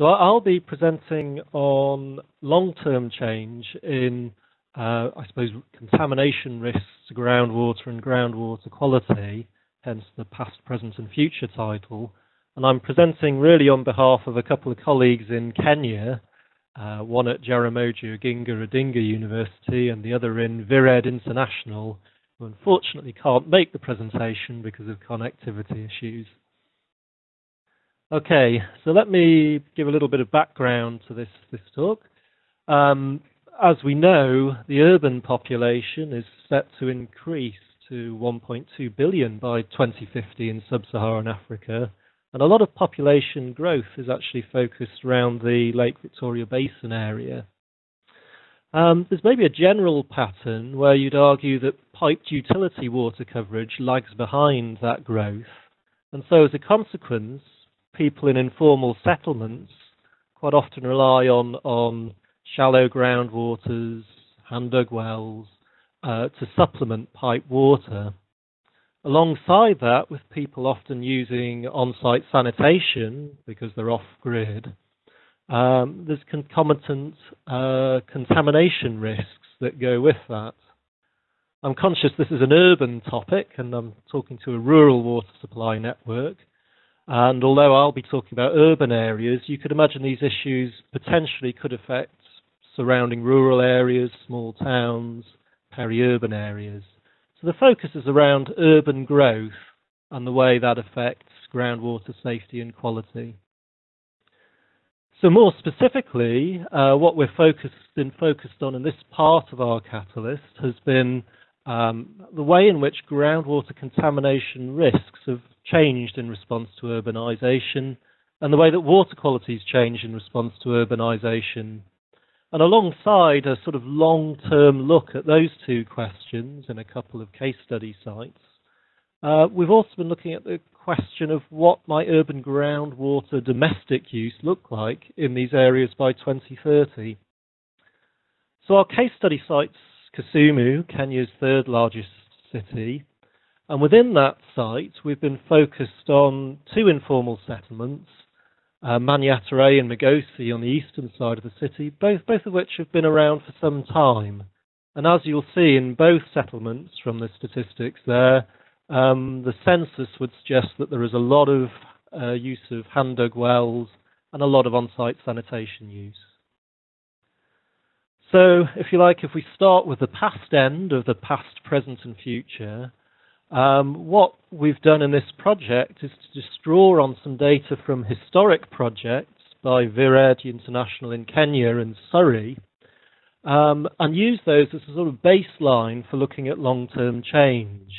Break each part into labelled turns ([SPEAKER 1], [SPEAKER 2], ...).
[SPEAKER 1] So I'll be presenting on long-term change in, uh, I suppose, contamination risks to groundwater and groundwater quality, hence the past, present and future title. And I'm presenting really on behalf of a couple of colleagues in Kenya, uh, one at Jaramogi Oginga Odinga University and the other in VIRED International, who unfortunately can't make the presentation because of connectivity issues. Okay, so let me give a little bit of background to this, this talk. Um, as we know, the urban population is set to increase to 1.2 billion by 2050 in sub-Saharan Africa, and a lot of population growth is actually focused around the Lake Victoria Basin area. Um, there's maybe a general pattern where you'd argue that piped utility water coverage lags behind that growth, and so as a consequence, people in informal settlements quite often rely on on shallow groundwaters, hand dug wells, uh, to supplement pipe water. Alongside that, with people often using on-site sanitation because they're off-grid, um, there's concomitant uh, contamination risks that go with that. I'm conscious this is an urban topic and I'm talking to a rural water supply network, and although I'll be talking about urban areas, you could imagine these issues potentially could affect surrounding rural areas, small towns, peri-urban areas. So the focus is around urban growth and the way that affects groundwater safety and quality. So more specifically, uh, what we're focused been focused on in this part of our catalyst has been um, the way in which groundwater contamination risks have changed in response to urbanization and the way that water quality has changed in response to urbanization. And alongside a sort of long-term look at those two questions in a couple of case study sites, uh, we've also been looking at the question of what might urban groundwater domestic use look like in these areas by 2030. So our case study sites Kisumu, Kenya's third largest city, and within that site, we've been focused on two informal settlements, uh, Manyatta and Migosi on the eastern side of the city, both, both of which have been around for some time. And as you'll see in both settlements from the statistics there, um, the census would suggest that there is a lot of uh, use of hand dug wells and a lot of on site sanitation use. So, if you like, if we start with the past end of the past, present, and future, um, what we've done in this project is to just draw on some data from historic projects by VIRED International in Kenya and Surrey, um, and use those as a sort of baseline for looking at long-term change.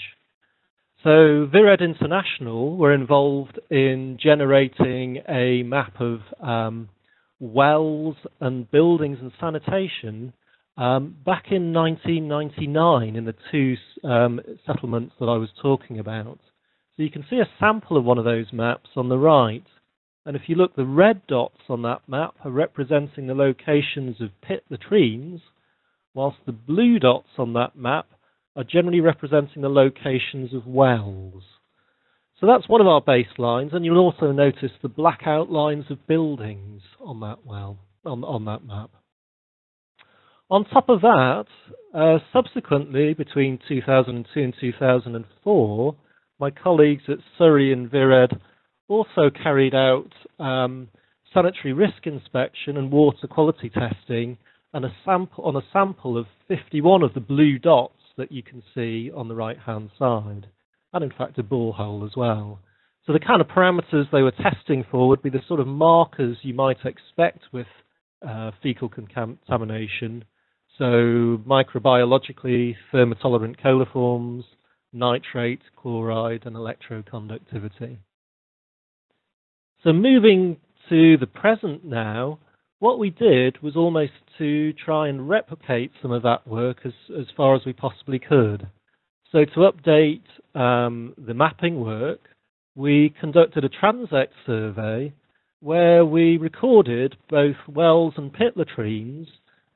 [SPEAKER 1] So VIRED International were involved in generating a map of um, wells and buildings and sanitation um, back in 1999 in the two um, settlements that I was talking about. So you can see a sample of one of those maps on the right. And if you look, the red dots on that map are representing the locations of pit latrines, whilst the blue dots on that map are generally representing the locations of wells. So that's one of our baselines, and you'll also notice the black outlines of buildings on that well on, on that map. On top of that, uh, subsequently between 2002 and 2004, my colleagues at Surrey and VIRED also carried out um, sanitary risk inspection and water quality testing and a sample, on a sample of 51 of the blue dots that you can see on the right-hand side and in fact a borehole as well. So the kind of parameters they were testing for would be the sort of markers you might expect with uh, fecal contamination. So microbiologically thermotolerant coliforms, nitrate, chloride, and electroconductivity. So moving to the present now, what we did was almost to try and replicate some of that work as, as far as we possibly could. So to update um, the mapping work, we conducted a transect survey where we recorded both wells and pit latrines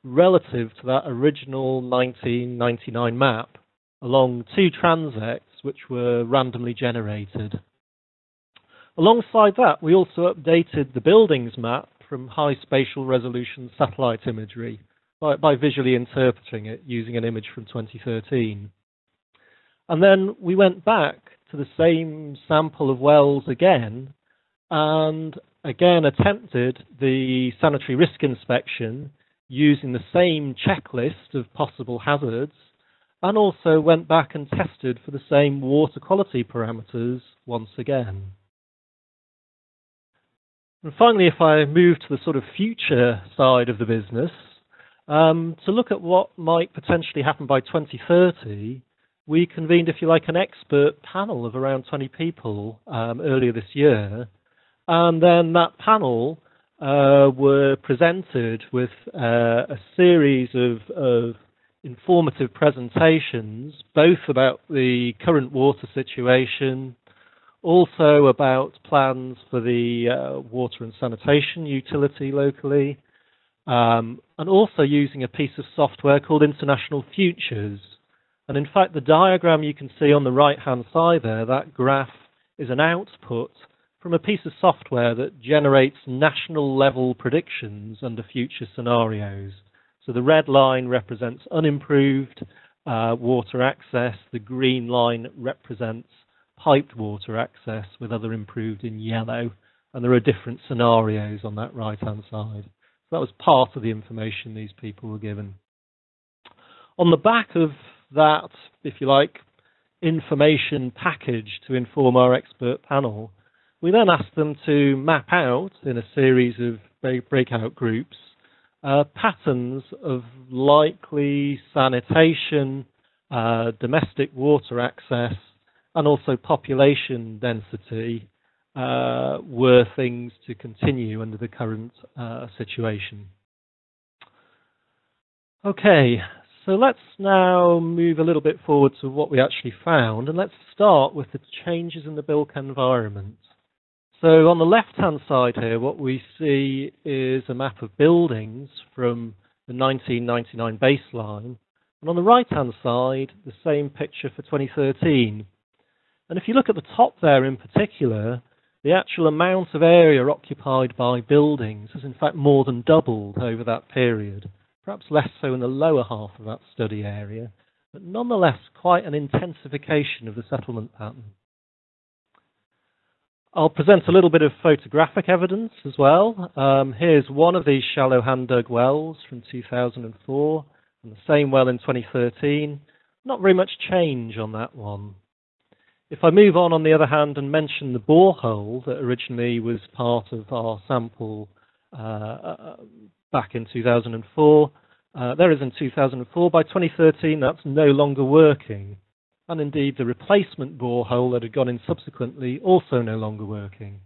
[SPEAKER 1] relative to that original 1999 map along two transects which were randomly generated. Alongside that, we also updated the buildings map from high spatial resolution satellite imagery by, by visually interpreting it using an image from 2013. And then we went back to the same sample of wells again and again attempted the sanitary risk inspection using the same checklist of possible hazards and also went back and tested for the same water quality parameters once again. And finally, if I move to the sort of future side of the business, um, to look at what might potentially happen by 2030, we convened, if you like, an expert panel of around 20 people um, earlier this year. And then that panel uh, were presented with uh, a series of, of, informative presentations, both about the current water situation, also about plans for the uh, water and sanitation utility locally, um, and also using a piece of software called International Futures. And in fact, the diagram you can see on the right-hand side there, that graph is an output from a piece of software that generates national level predictions under future scenarios. So the red line represents unimproved uh, water access, the green line represents piped water access with other improved in yellow, and there are different scenarios on that right hand side. So that was part of the information these people were given. On the back of that, if you like, information package to inform our expert panel, we then asked them to map out in a series of breakout groups uh, patterns of likely sanitation, uh, domestic water access, and also population density uh, were things to continue under the current uh, situation. Okay, so let's now move a little bit forward to what we actually found, and let's start with the changes in the built environment. So on the left-hand side here, what we see is a map of buildings from the 1999 baseline, and on the right-hand side, the same picture for 2013. And if you look at the top there in particular, the actual amount of area occupied by buildings has in fact more than doubled over that period, perhaps less so in the lower half of that study area, but nonetheless quite an intensification of the settlement pattern. I'll present a little bit of photographic evidence as well. Um, here's one of these shallow hand-dug wells from 2004, and the same well in 2013. Not very much change on that one. If I move on, on the other hand, and mention the borehole that originally was part of our sample uh, uh, back in 2004, uh, there is in 2004. By 2013, that's no longer working. And indeed, the replacement borehole that had gone in subsequently also no longer working.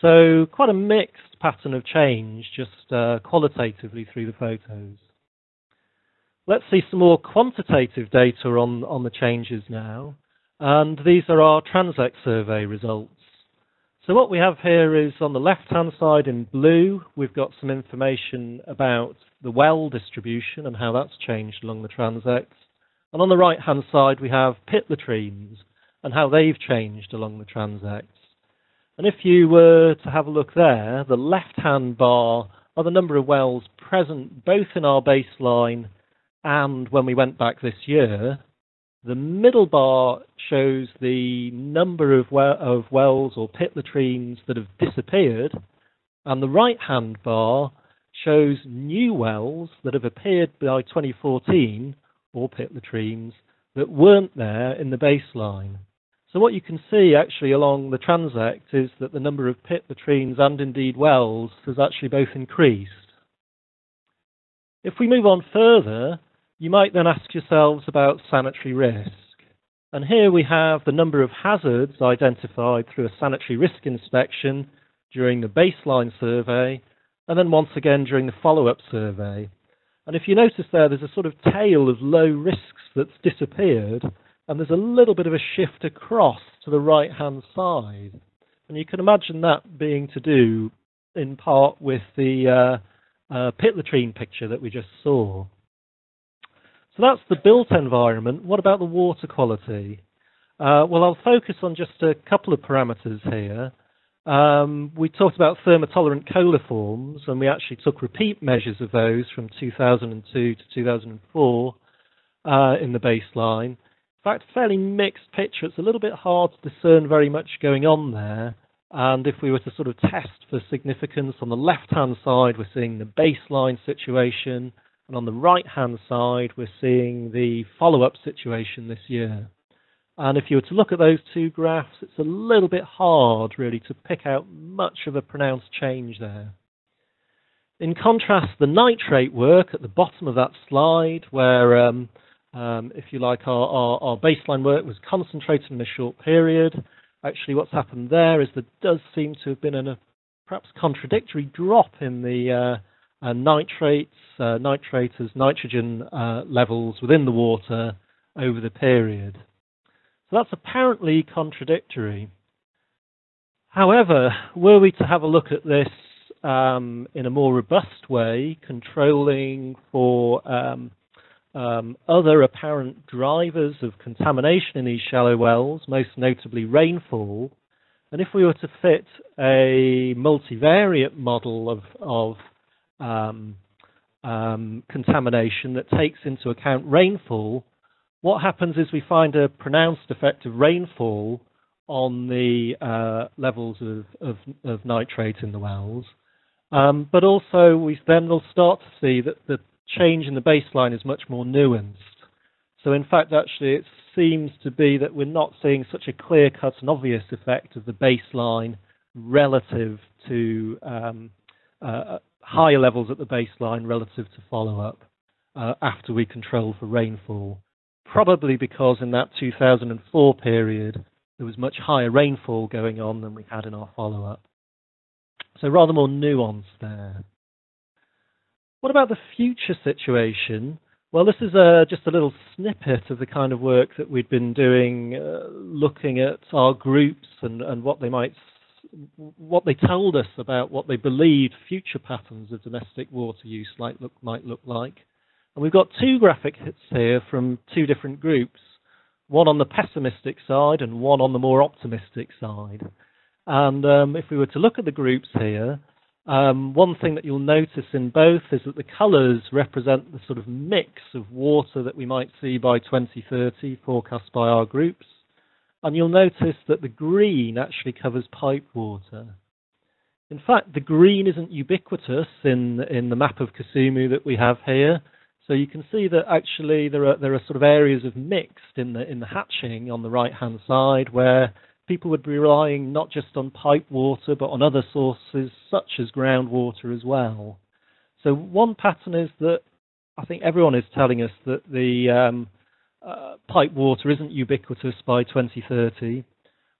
[SPEAKER 1] So quite a mixed pattern of change, just uh, qualitatively through the photos. Let's see some more quantitative data on, on the changes now. And these are our Transect survey results. So what we have here is on the left-hand side in blue, we've got some information about the well distribution and how that's changed along the transects. And on the right-hand side, we have pit latrines and how they've changed along the transects. And if you were to have a look there, the left-hand bar are the number of wells present both in our baseline and when we went back this year. The middle bar shows the number of, well, of wells or pit latrines that have disappeared, and the right-hand bar shows new wells that have appeared by 2014 or pit latrines that weren't there in the baseline. So what you can see actually along the transect is that the number of pit latrines and indeed wells has actually both increased. If we move on further, you might then ask yourselves about sanitary risk. And here we have the number of hazards identified through a sanitary risk inspection during the baseline survey, and then once again during the follow-up survey. And if you notice there, there's a sort of tail of low risks that's disappeared, and there's a little bit of a shift across to the right-hand side. And you can imagine that being to do in part with the uh, uh, pit latrine picture that we just saw. So that's the built environment. What about the water quality? Uh, well, I'll focus on just a couple of parameters here. um, we talked about thermotolerant coliforms, and we actually took repeat measures of those from 2002 to 2004 uh, in the baseline. In fact, fairly mixed picture. It's a little bit hard to discern very much going on there. And if we were to sort of test for significance, on the left-hand side, we're seeing the baseline situation, and on the right-hand side, we're seeing the follow-up situation this year. And if you were to look at those two graphs, it's a little bit hard really to pick out much of a pronounced change there. In contrast, the nitrate work at the bottom of that slide, where, um, um, if you like, our, our, our, baseline work was concentrated in a short period, actually what's happened there is there does seem to have been a perhaps contradictory drop in the uh, uh, nitrates, uh, nitrators, nitrogen uh, levels within the water over the period. So that's apparently contradictory. However, were we to have a look at this um, in a more robust way, controlling for um, um, other apparent drivers of contamination in these shallow wells, most notably rainfall, and if we were to fit a multivariate model of, of um, um, contamination that takes into account rainfall, what happens is we find a pronounced effect of rainfall on the uh, levels of, of, of, nitrate in the wells. Um, but also, we then will start to see that the change in the baseline is much more nuanced. So, in fact, actually, it seems to be that we're not seeing such a clear cut and obvious effect of the baseline relative to um, uh, higher levels at the baseline relative to follow up uh, after we control for rainfall probably because in that 2004 period there was much higher rainfall going on than we had in our follow-up. So rather more nuance there. What about the future situation? Well, this is a, just a little snippet of the kind of work that we'd been doing, uh, looking at our groups and, and what they might, what they told us about what they believed future patterns of domestic water use might look, might look like. And we've got two graphics here from two different groups, one on the pessimistic side and one on the more optimistic side. And um, if we were to look at the groups here, um, one thing that you'll notice in both is that the colours represent the sort of mix of water that we might see by 2030 forecast by our groups. And you'll notice that the green actually covers pipe water. In fact, the green isn't ubiquitous in, in the map of Kisumu that we have here. So you can see that actually there are there are sort of areas of mixed in the in the hatching on the right hand side where people would be relying not just on pipe water but on other sources such as groundwater as well. So one pattern is that I think everyone is telling us that the um, uh, pipe water isn't ubiquitous by 2030.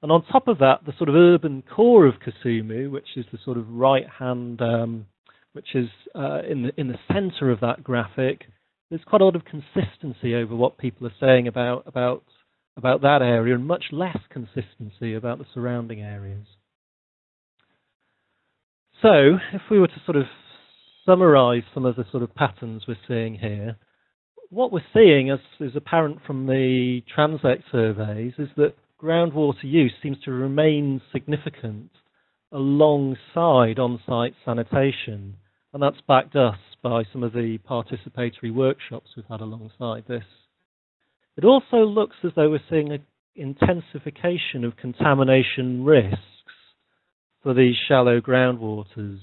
[SPEAKER 1] And on top of that, the sort of urban core of Kisumu, which is the sort of right hand, um, which is uh, in the in the centre of that graphic, there's quite a lot of consistency over what people are saying about about about that area, and much less consistency about the surrounding areas. So, if we were to sort of summarize some of the sort of patterns we're seeing here, what we're seeing, as is apparent from the Transect surveys, is that groundwater use seems to remain significant alongside on-site sanitation, and that's backed us by some of the participatory workshops we've had alongside this. It also looks as though we're seeing an intensification of contamination risks for these shallow groundwaters.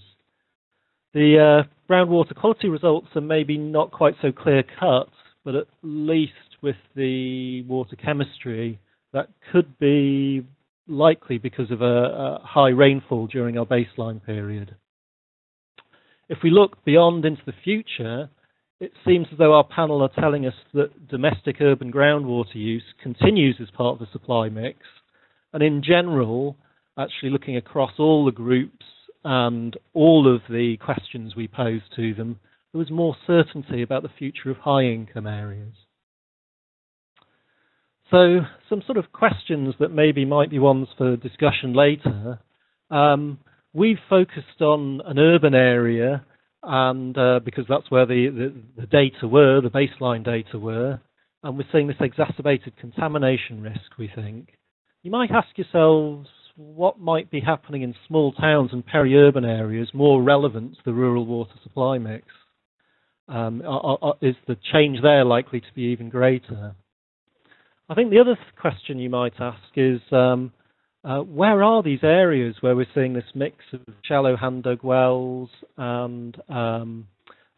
[SPEAKER 1] The uh, groundwater quality results are maybe not quite so clear cut, but at least with the water chemistry, that could be likely because of a, a high rainfall during our baseline period. If we look beyond into the future, it seems as though our panel are telling us that domestic urban groundwater use continues as part of the supply mix. And in general, actually looking across all the groups and all of the questions we pose to them, there was more certainty about the future of high income areas. So, some sort of questions that maybe might be ones for discussion later. Um, we've focused on an urban area, and uh, because that's where the, the, the, data were, the baseline data were, and we're seeing this exacerbated contamination risk, we think. You might ask yourselves, what might be happening in small towns and peri-urban areas more relevant to the rural water supply mix? Um, are, are, is the change there likely to be even greater? I think the other question you might ask is um, uh, where are these areas where we're seeing this mix of shallow hand dug wells and um,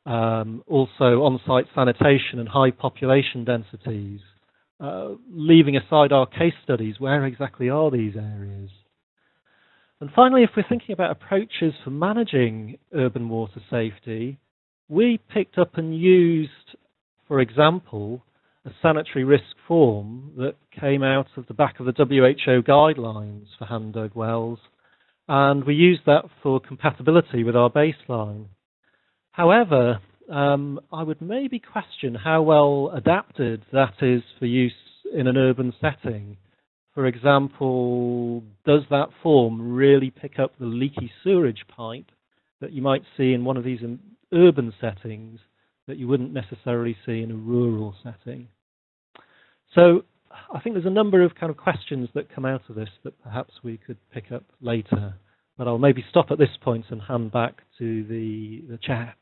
[SPEAKER 1] um, also on site sanitation and high population densities? Uh, leaving aside our case studies, where exactly are these areas? And finally, if we're thinking about approaches for managing urban water safety, we picked up and used, for example, a sanitary risk form that came out of the back of the WHO guidelines for hand dug wells, and we used that for compatibility with our baseline. However, um, I would maybe question how well adapted that is for use in an urban setting. For example, does that form really pick up the leaky sewerage pipe that you might see in one of these urban settings that you wouldn't necessarily see in a rural setting? So I think there's a number of kind of questions that come out of this that perhaps we could pick up later. But I'll maybe stop at this point and hand back to the, the chat.